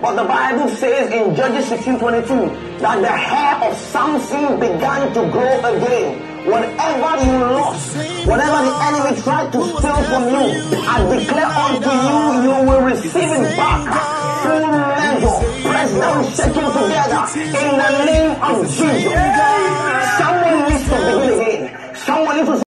But the Bible says in Judges 16:22 that the hair of Samson began to grow again. Whatever you lost, whatever the enemy tried to steal from you, I declare unto you, you will receive it back. Full measure, press down, shaking together in the name of Jesus life was